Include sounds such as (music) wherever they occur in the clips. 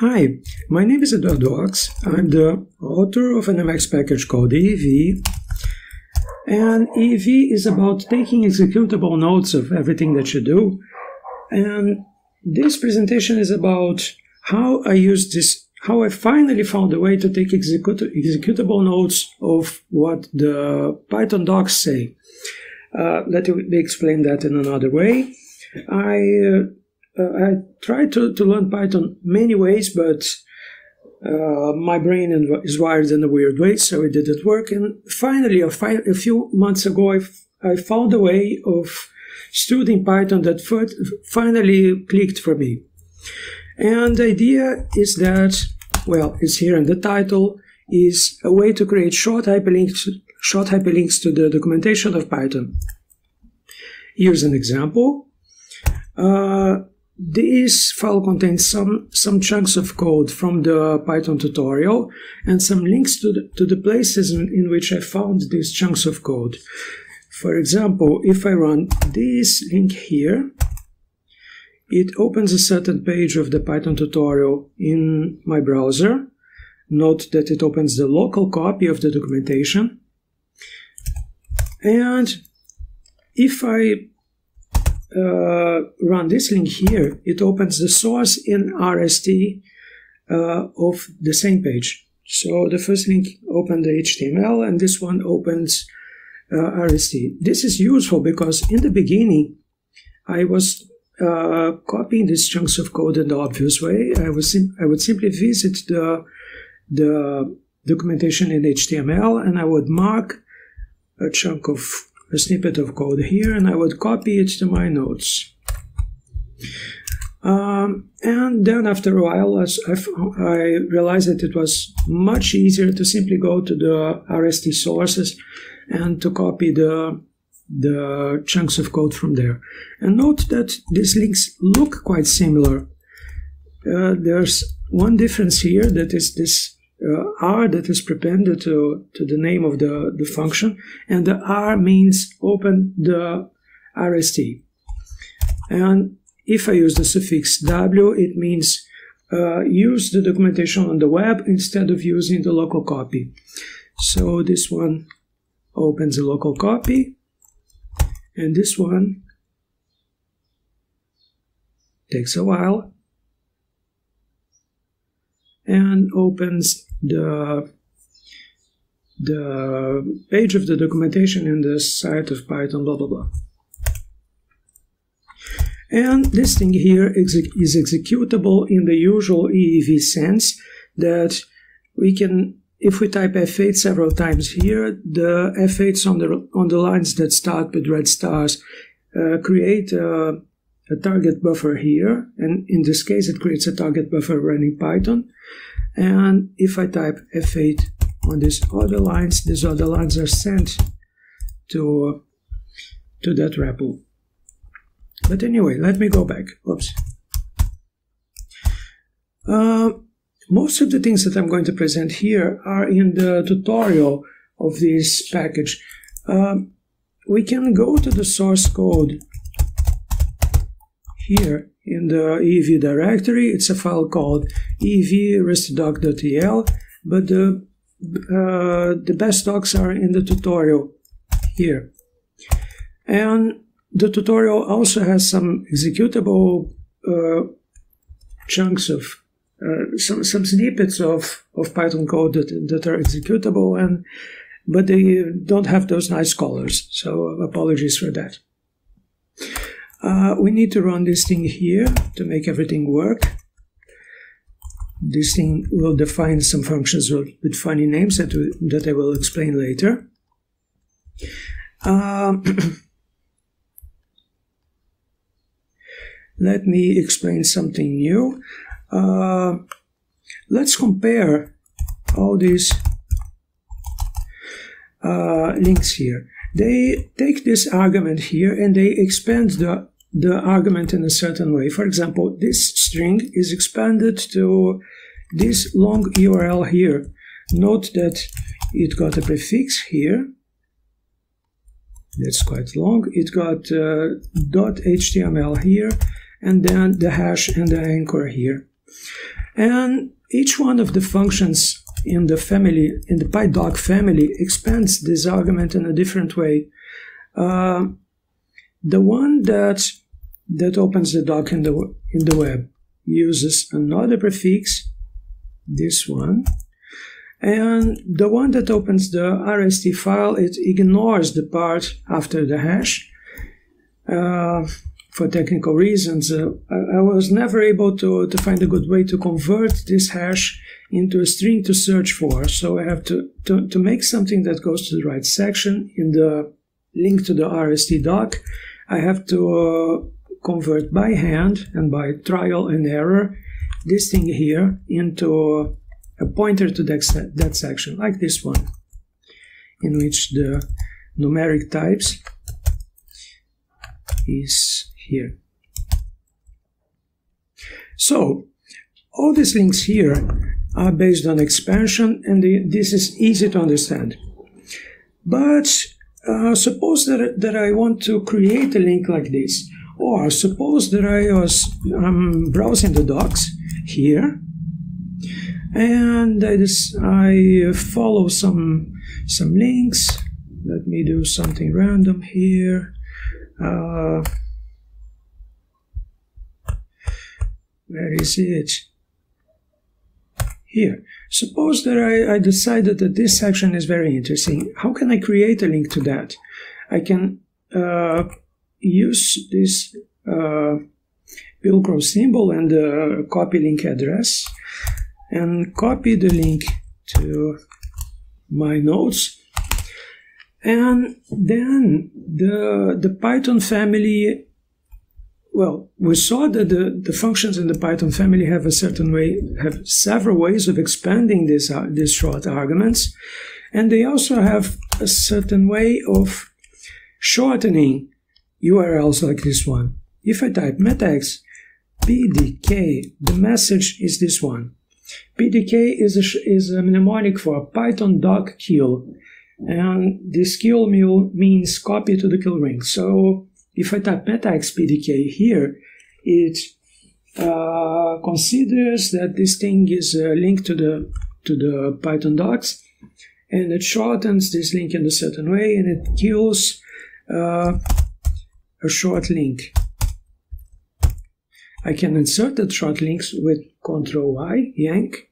Hi, my name is Eduardo Ochs. I'm the author of an Emacs package called EEV. And EEV is about taking executable notes of everything that you do. And this presentation is about how I use this, how I finally found a way to take execut executable notes of what the Python docs say. Uh, let me explain that in another way. I uh, I tried to, to learn Python many ways, but uh, my brain is wired in a weird way, so it didn't work. And finally, a, fi- a few months ago, I, f- I found a way of studying Python that f- finally clicked for me. And the idea is that, well, it's here in the title, is a way to create short hyperlinks, short hyperlinks to the documentation of Python. Here's an example. Uh, this file contains some, some chunks of code from the Python tutorial and some links to the, to the places in, in which I found these chunks of code. For example, if I run this link here, it opens a certain page of the Python tutorial in my browser. Note that it opens the local copy of the documentation. And if I run this link here, it opens the source in RST uh, of the same page. So the first link opened the HTML and this one opens uh, RST. This is useful because in the beginning I was uh, copying these chunks of code in the obvious way. I, was I would simply visit the, the documentation in HTML and I would mark a chunk of a snippet of code here and I would copy it to my notes. Um, and then after a while, as I, I realized that it was much easier to simply go to the RST sources and to copy the the chunks of code from there. And note that these links look quite similar. Uh, there's one difference here that is this uh, R that is prepended to, to the name of the, the function, and the R means open the RST. And if I use the suffix W, it means uh, use the documentation on the web instead of using the local copy. So this one opens a local copy, and this one takes a while and opens the the page of the documentation in the site of Python, blah, blah, blah. And this thing here is, executable in the usual EEV sense that we can, if we type F8 several times here, the F8s on the, on the lines that start with red stars uh, create a, a target buffer here. And in this case, it creates a target buffer running Python. And if I type F8 on these other lines, these other lines are sent to, to that REPL. But anyway, let me go back. Oops. Uh, most of the things that I'm going to present here are in the tutorial of this package. Um, we can go to the source code here in the EEV directory. It's a file called eev but the, uh, the best docs are in the tutorial here. And the tutorial also has some executable uh, chunks of uh, some, some snippets of, of Python code that, that are executable and but they don't have those nice colors so apologies for that uh, we need to run this thing here to make everything work. This thing will define some functions with funny names that, we, that I will explain later. Um, (coughs) let me explain something new. Uh, let's compare all these uh, links here they take this argument here and they expand the, the argument in a certain way. For example, this string is expanded to this long URL here. Note that it got a prefix here. That's quite long. It got uh, .html here, and then the hash and the anchor here. And each one of the functions in the family, in the PyDoc family, expands this argument in a different way. Uh, the one that that opens the doc in the in the web uses another prefix, this one, and the one that opens the RST file it ignores the part after the hash. Uh, for technical reasons, uh, I, I, was never able to, to find a good way to convert this hash into a string to search for. So I have to, to, to make something that goes to the right section in the link to the RST doc. I have to uh, convert by hand and by trial and error this thing here into a pointer to that, that section, like this one, in which the numeric types is here. So, all these links here are based on expansion, and the, this is easy to understand. But uh, suppose that, that I want to create a link like this, or suppose that I was um, browsing the docs here, and I, just, I follow some some links. Let me do something random here. Uh, Where is it? Here. Suppose that I, I decided that this section is very interesting. How can I create a link to that? I can uh, use this uh, Pilcrow symbol and the copy link address and copy the link to my notes and then the the python family well, we saw that the, the functions in the Python family have a certain way, have several ways of expanding these, uh, these short arguments. And they also have a certain way of shortening URLs like this one. If I type metax pdk, the message is this one. PDK is a, is a mnemonic for Python doc kill. And this kill means copy to the kill ring. So if I type MetaXPDK here, it uh, considers that this thing is a link to the to the Python docs, and it shortens this link in a certain way, and it kills uh, a short link. I can insert the short links with Ctrl Y, yank,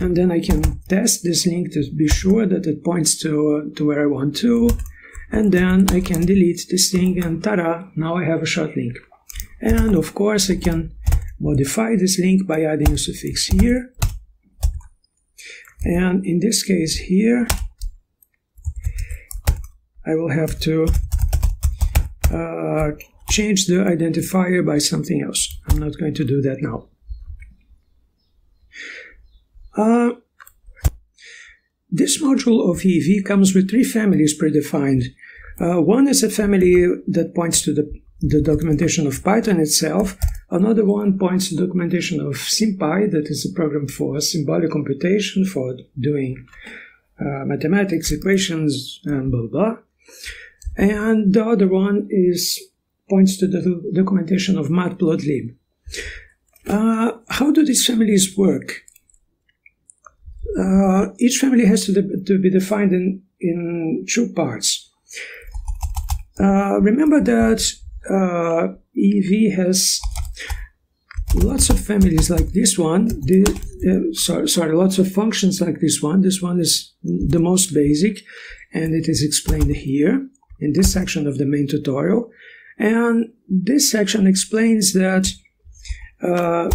and then I can test this link to be sure that it points to, uh, to where I want to, and then I can delete this thing and tada, now I have a short link. And of course I can modify this link by adding a suffix here. And in this case here, I will have to uh, change the identifier by something else. I'm not going to do that now. Uh, this module of EEV comes with three families predefined. Uh, one is a family that points to the, the documentation of Python itself. Another one points to documentation of SymPy, that is a program for symbolic computation, for doing uh, mathematics, equations, and blah, blah. And the other one is points to the documentation of matplotlib. Uh, how do these families work? Uh, each family has to, de- to be defined in, in two parts. Uh, remember that uh, EEV has lots of families like this one. The, uh, sorry, sorry, lots of functions like this one. This one is the most basic, and it is explained here in this section of the main tutorial. And this section explains that uh,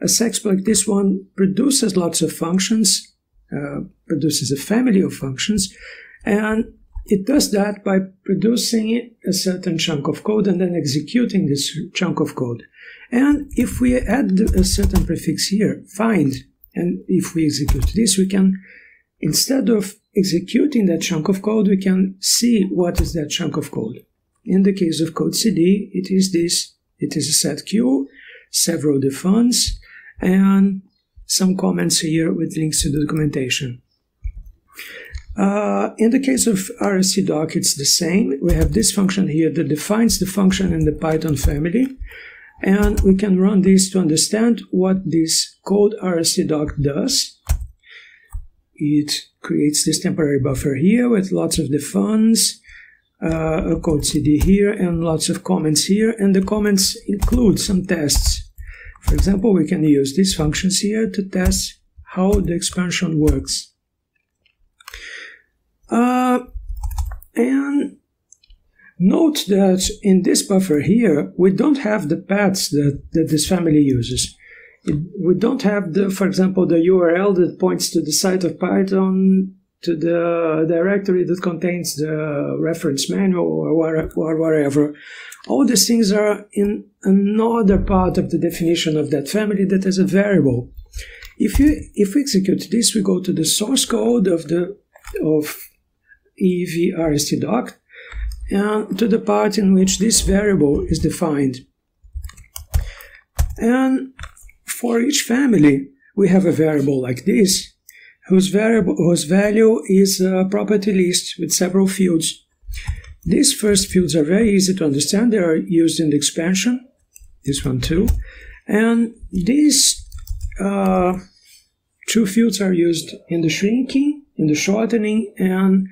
a sexp like this one produces lots of functions, uh, produces a family of functions, and it does that by producing a certain chunk of code and then executing this chunk of code. And if we add a certain prefix here, find, and if we execute this, we can, instead of executing that chunk of code, we can see what is that chunk of code. In the case of code CD, it is this, it is a setq, several defines, and some comments here with links to the documentation. Uh, in the case of RST doc, it's the same. We have this function here that defines the function in the Python family. And we can run this to understand what this code rstdoc does. It creates this temporary buffer here with lots of defuns, uh, a code CD here, and lots of comments here. And the comments include some tests. For example, we can use these functions here to test how the expansion works. Uh, and note that in this buffer here, we don't have the paths that, that this family uses. It, we don't have the, for example, the URL that points to the site of Python, to the directory that contains the reference manual or, whatever. All these things are in another part of the definition of that family that is a variable. If you if we execute this, we go to the source code of the of EEV RST and to the part in which this variable is defined. And for each family, we have a variable like this, whose, variable, whose value is a property list with several fields. These first fields are very easy to understand. They are used in the expansion, this one too. And these uh, two fields are used in the shrinking, in the shortening, and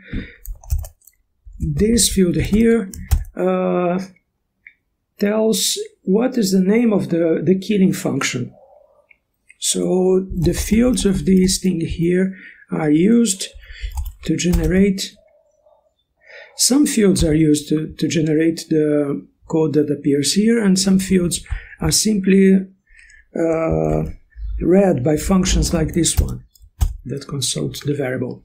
this field here uh, tells what is the name of the, the killing function. So the fields of this thing here are used to generate some fields are used to, to generate the code that appears here and some fields are simply uh, read by functions like this one that consult the variable.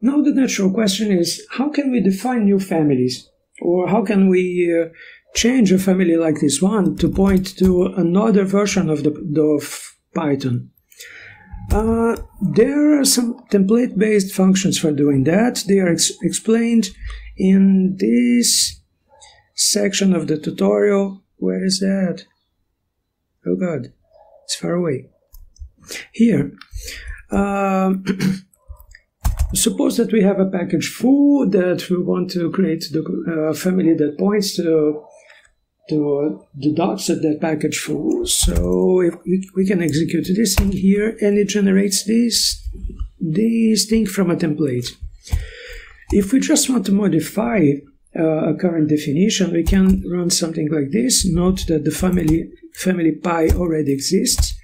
Now the natural question is, how can we define new families? Or how can we uh, change a family like this one to point to another version of, the, of Python? Uh, there are some template-based functions for doing that. They are ex explained in this section of the tutorial. Where is that? Oh god, it's far away. Here. Uh, (clears throat) suppose that we have a package foo that we want to create the uh, family that points to to the dots of that package foo. So if we, we can execute this thing here and it generates this this thing from a template. If we just want to modify uh, a current definition, we can run something like this. Note that the family family pi already exists.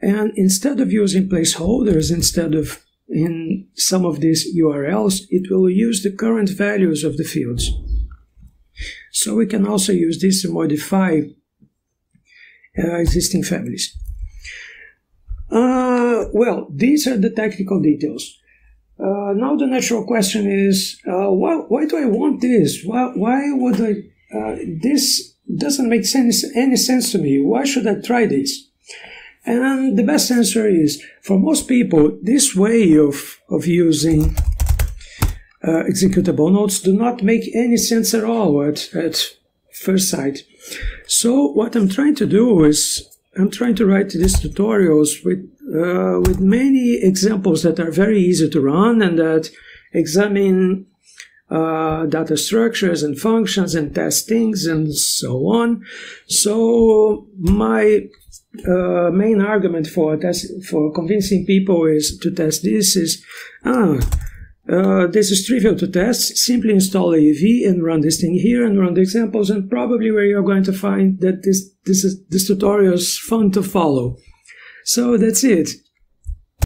And instead of using placeholders, instead of in some of these URLs, it will use the current values of the fields. So we can also use this to modify uh, existing families. Uh, well, these are the technical details. Uh, now the natural question is, uh, why, why, do I want this? Why, why would I, uh, this doesn't make sense, any sense to me. Why should I try this? And the best answer is for most people, this way of, of using uh, executable nodes do not make any sense at all at, at first sight. So what I'm trying to do is I'm trying to write these tutorials with uh, with many examples that are very easy to run and that examine uh, data structures and functions and test things and so on. So my uh, main argument for test, for convincing people is to test this is ah uh, this is trivial to test. Simply install EEV and run this thing here and run the examples and probably where you're going to find that this this is this tutorial is fun to follow. So that's it.